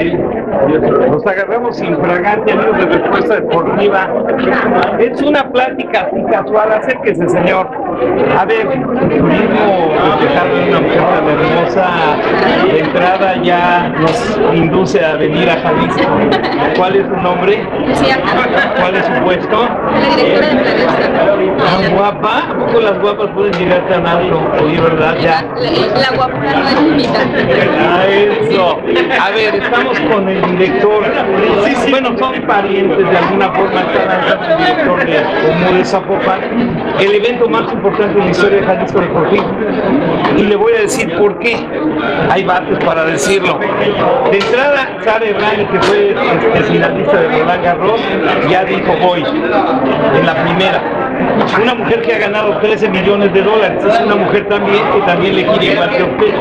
Nos agarramos infragante, amigos de Respuesta Deportiva. Es una plática así casual. Acérquese, señor. A ver, turismo festejando a una mujer tan hermosa. De entrada ya nos induce a venir a Jalisco. ¿Cuál es su nombre? ¿Cuál es su puesto? La directora de planeación. ¿Tan guapa? ¿A poco las guapas pueden llegar tan alto? Oye, ¿verdad? Ya. La, la guapura no es limitante. Ah, eso. A ver, estamos con el director. Bueno, son parientes de alguna forma. Están el director de Comú de Zapopan. El evento más importante en la historia de Jalisco Deportivo. Y le voy a decir por qué. Hay bates para decirlo. De entrada, Sara Herrani, que fue este, finalista de Roland Garros, ya dijo voy en la primera. Una mujer que ha ganado 13 millones de dólares, es una mujer también que también le quiere igual que usted.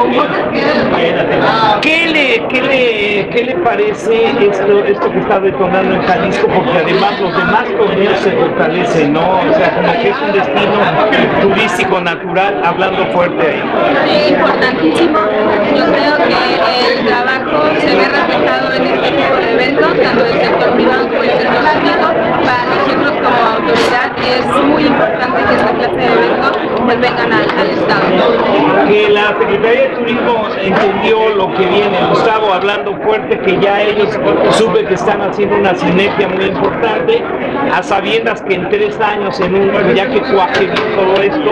¿Qué le, qué le, qué le parece esto, esto que está detonando en Jalisco? Porque además los demás torneos se fortalecen, ¿no? O sea, como que es un destino turístico natural, hablando fuerte ahí. Importantísimo. Yo creo que el trabajo se ve reflejado en este tipo de eventos, tanto del sector privado como del sector público. Para nosotros como autoridad es muy importante que esta clase de eventos pues vengan al, al Estado. La Secretaría de Turismo entendió lo que viene, Gustavo, hablando fuerte, que ya ellos supe que están haciendo una sinergia muy importante, a sabiendas que en tres años, en un ya que cuaje todo esto,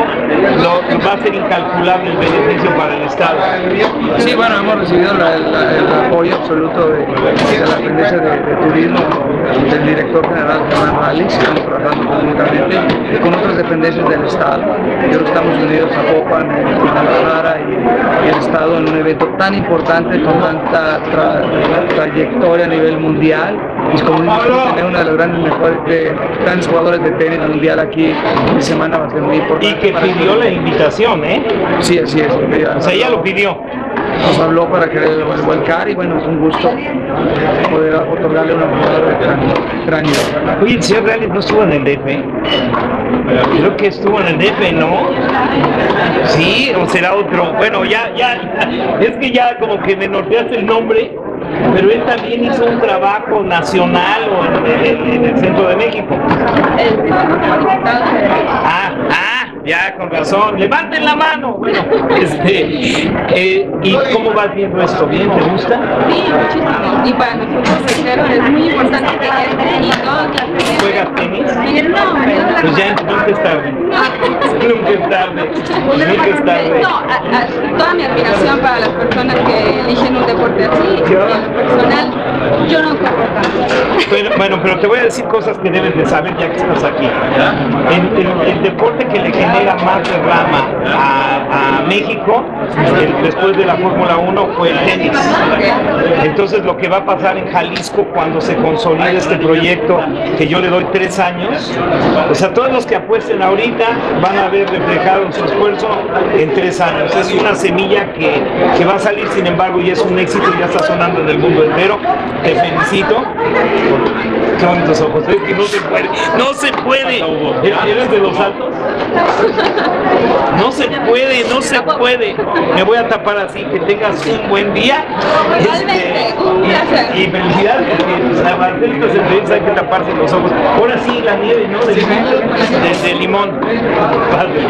va a ser incalculable el beneficio para el Estado. Sí, bueno, hemos recibido el apoyo absoluto de, de la dependencia de, turismo del director general Germán Raleigh, estamos trabajando conjuntamente con otras dependencias del Estado. Yo creo que estamos unidos a Popan, en Guadalajara y, y el Estado en un evento tan importante con tanta tra- trayectoria a nivel mundial. Y tener una de las grandes, mejores, de, grandes jugadores de tenis mundial aquí en semana va a ser muy importante. Y que pidió la invitación, ¿eh? Sí, así es. O sea, ella lo pidió. nos habló para que le volcar y bueno, es un gusto poder otorgarle una jugadora de gran, gran nivel. Oye, el señor Reales no estuvo en el DF. Creo que estuvo en el DF, ¿no? Sí, o será otro. Bueno, ya, ya, es que ya como que me norteaste el nombre, pero él también hizo un trabajo nacional o en, en- en el centro de México. Ah, ah, ya, con razón. Levanten la mano. Bueno, este, eh, ¿y cómo vas viendo esto? ¿Bien? ¿Te gusta? Sí, muchísimo. Y para nosotros, reitero, es muy importante que y todas las ¿Juegas tenis? No, Pues ya nunca es tarde. Nunca es tarde. Nunca es tarde. No, a- a- toda mi admiración para las personas que eligen un deporte así. En lo personal, yo no corro tanto. Bueno, bueno, pero te voy a decir cosas que debes de saber ya que estás aquí. El, deporte que le genera más derrama a, a México después de la Fórmula 1 fue el tenis. Entonces lo que va a pasar en Jalisco cuando se consolide este proyecto, que yo le doy tres años, o sea, todos los que apuesten ahorita van a ver reflejado su esfuerzo en tres años. Es una semilla que, que va a salir, sin embargo, y es un éxito, ya está sonando en el mundo entero. Te felicito. Bonitos ojos, es que no se puede, no se puede. ¿Eres de los altos? No se puede, no se puede. Me voy a tapar así, que tengas un buen día. Un y-. Y, felicidades, porque la hacer estas entrevistas hay que taparse los ojos. Ahora sí, la nieve, ¿no? De limón. De, de limón. Padre.